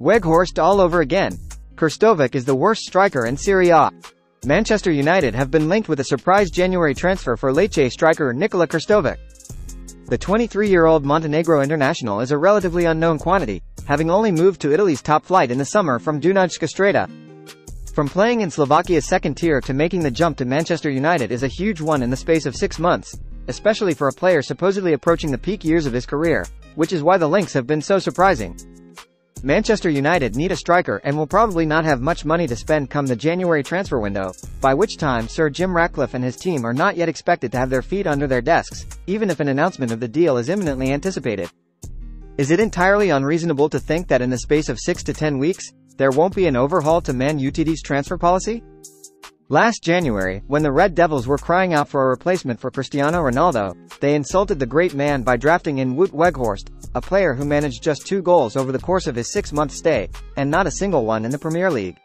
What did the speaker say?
Weghorst all over again. Krstovic is the worst striker in Serie A. Manchester United have been linked with a surprise January transfer for Lecce striker Nikola Krstovic. The 23-year-old Montenegro international is a relatively unknown quantity, having only moved to Italy's top flight in the summer from Dunajska Streda. From playing in Slovakia's second tier to making the jump to Manchester United is a huge one in the space of six months, especially for a player supposedly approaching the peak years of his career, which is why the links have been so surprising. Manchester United need a striker and will probably not have much money to spend come the January transfer window, by which time Sir Jim Ratcliffe and his team are not yet expected to have their feet under their desks, even if an announcement of the deal is imminently anticipated. Is it entirely unreasonable to think that in the space of 6 to 10 weeks, there won't be an overhaul to Man Utd's transfer policy? Last January, when the Red Devils were crying out for a replacement for Cristiano Ronaldo, they insulted the great man by drafting in Wout Weghorst, a player who managed just two goals over the course of his six-month stay, and not a single one in the Premier League.